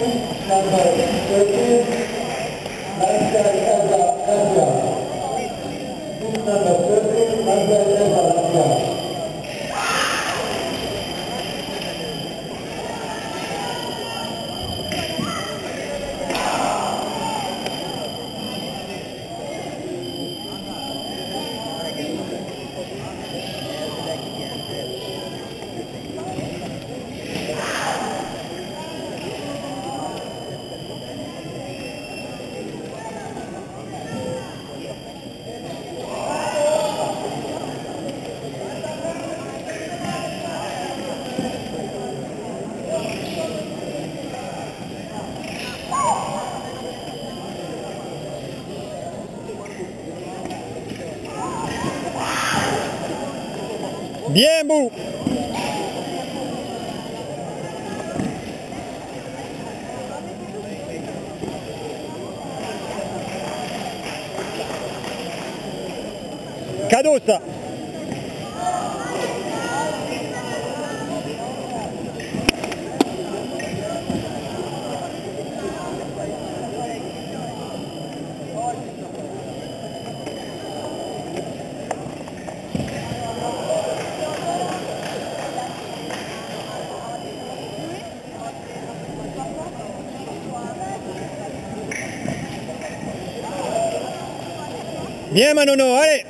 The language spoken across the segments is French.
number 13, lifestyle as a, as a Bien Bou Bien, mano, no, vale.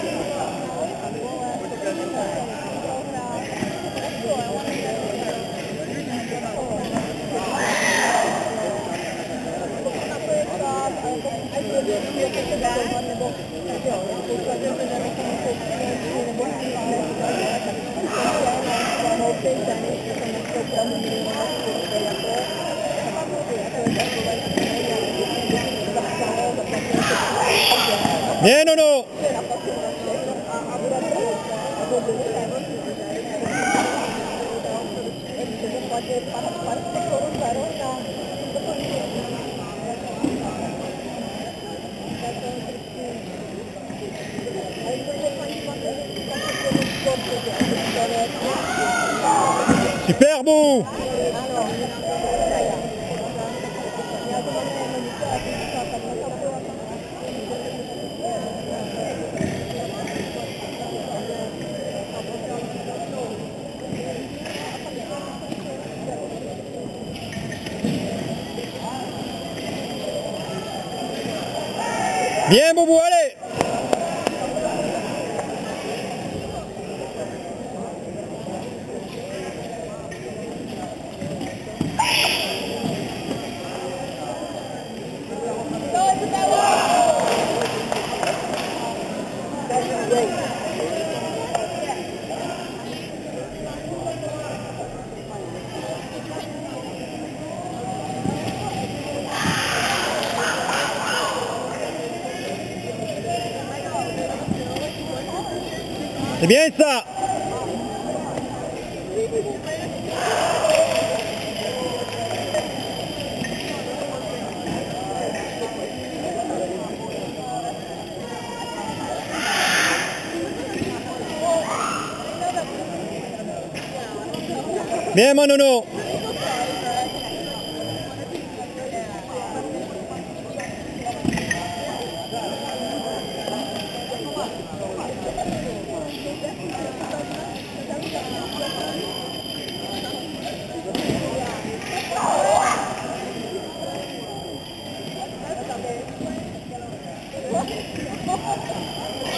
Bien Super beau Bien Boubou, allez ビエイサ名門の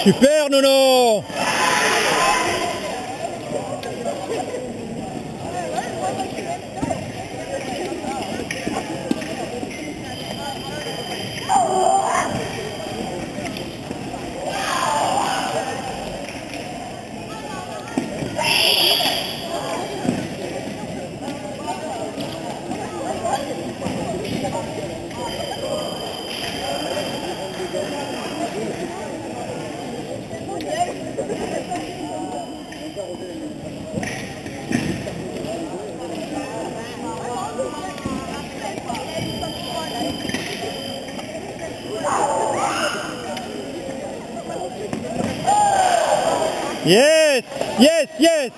Super Nono. Yes Yes Yes